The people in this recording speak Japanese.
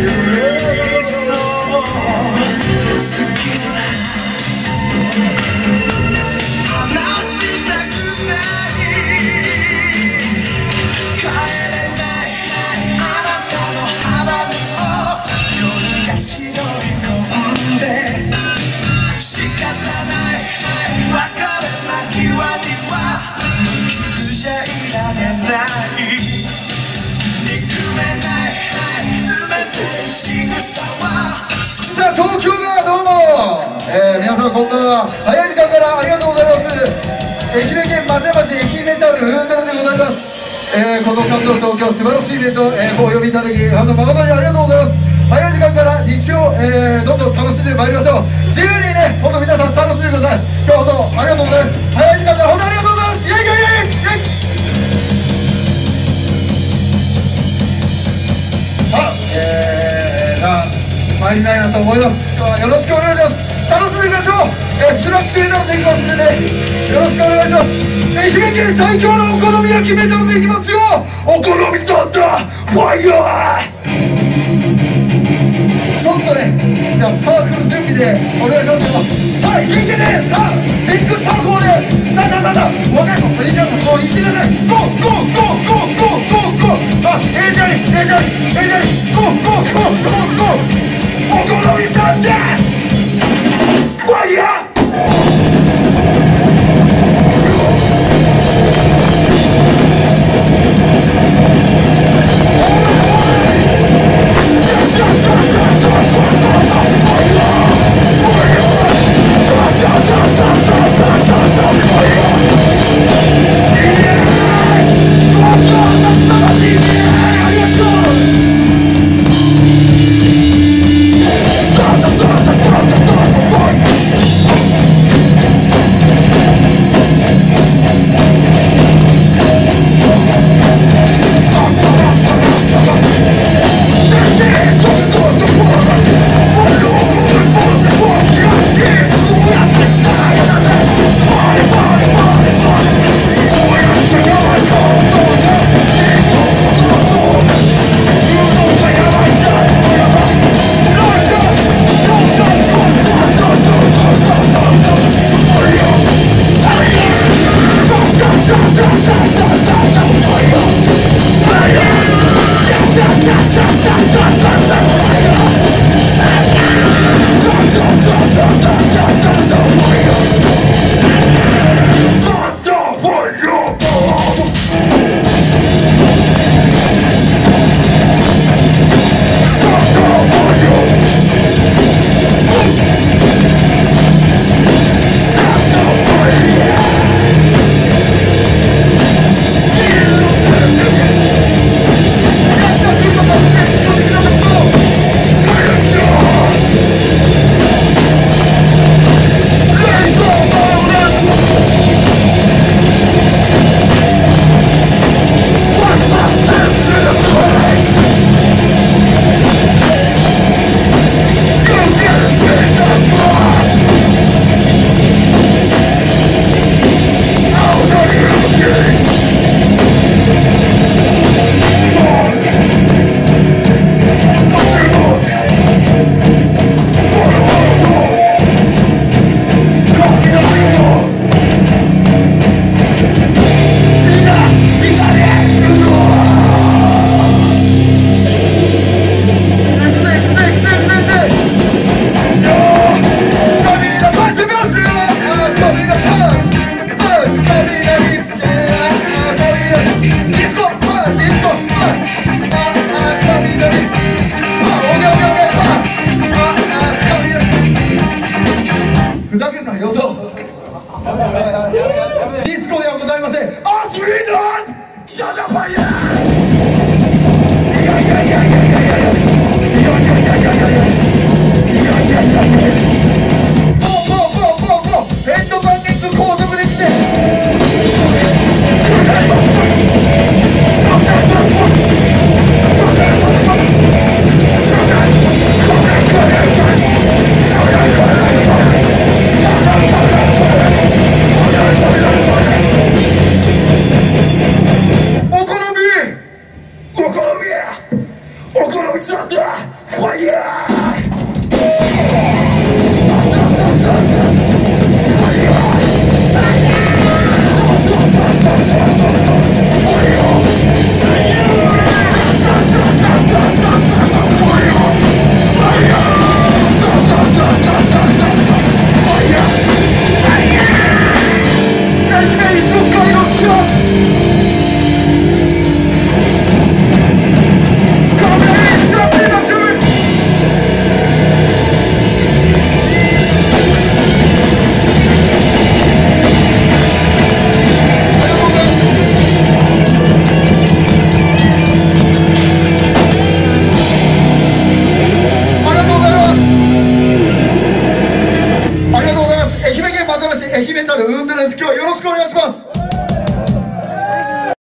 そう好きさ様こんばんは。早い時間からありがとうございます。愛媛県松山市駅メタルフンダルでございます、えー、今年の東京素晴らしいイベント、えー、お呼びいただき本当誠にありがとうございます。早い時間から日曜、えー、どんどん楽しんでまいりましょう。自由にね本当皆さん楽しんでください。今日は本当ありがとうございます。早い時間から本当ありがとうございますイエイイエイイエイイエイさあ、えー、さあ参りたいなと思います今日はよろしくお願いします楽しんでいきましょう、えー、スラッシュメタルでいきますんでね。よろしくお願いします。愛媛県最強のお好み焼きメタルでいきますよ。お好みサンダーファイヤー。ちょっとねじゃあサークル準備でお願いしますさあいけいけね。さあビッグサークルで。さあさあさあ若い子いいじゃんもう行ってください。ゴーゴーゴーゴーゴーゴー。ゴーあええじゃんええじゃんええじゃんゴーゴーゴーゴー fire! yeah, yeah, yeah. Fire!